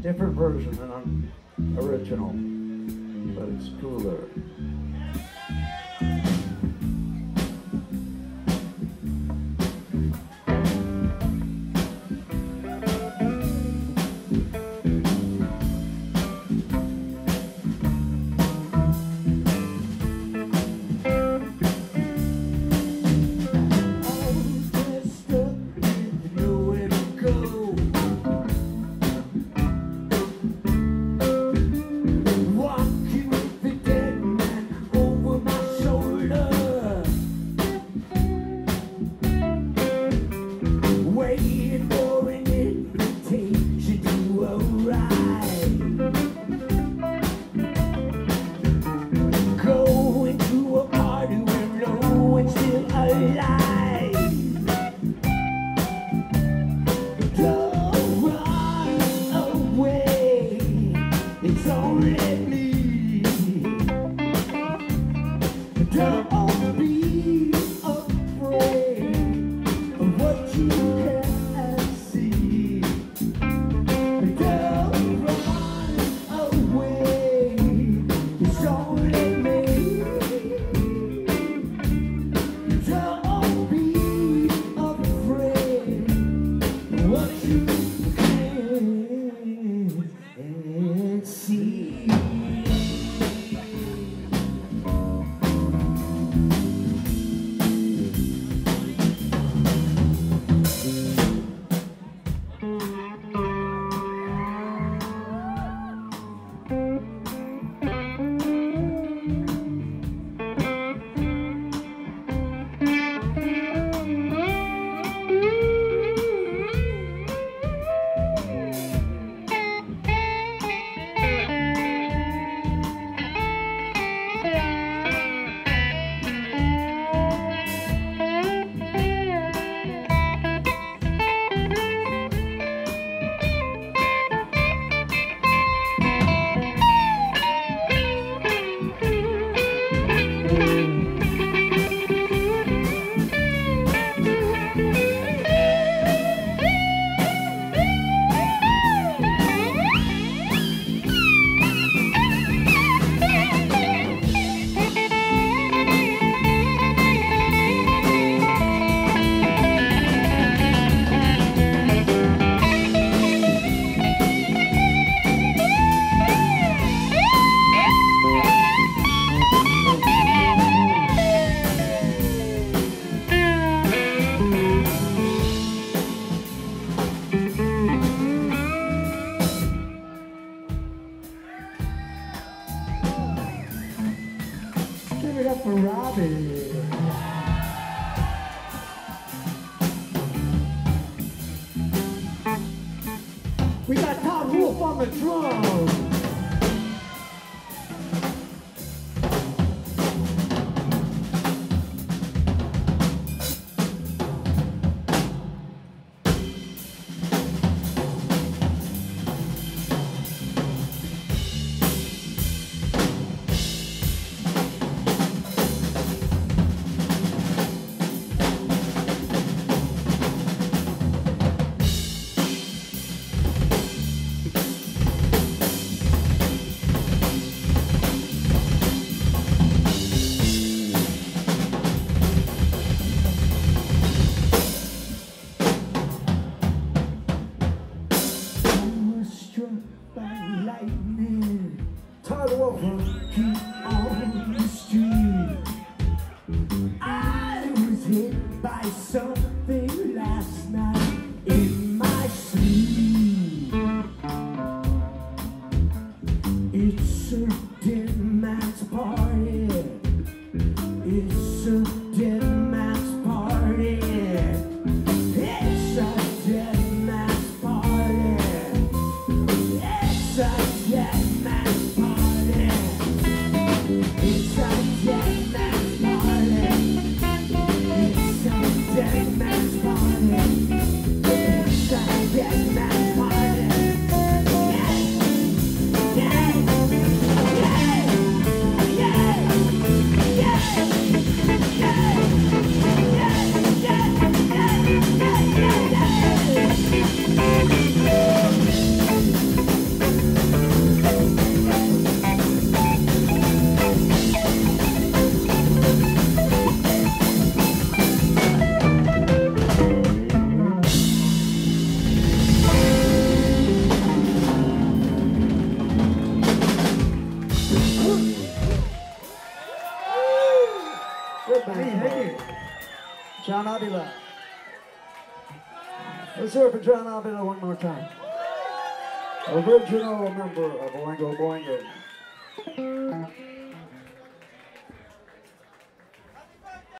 different version than original, but it's cooler. don't let me for Robby. We got Todd Wolf on the drums. world. Keep on. John Avila. Let's hear it for John Avila one more time. Original member of Oingo Boingo.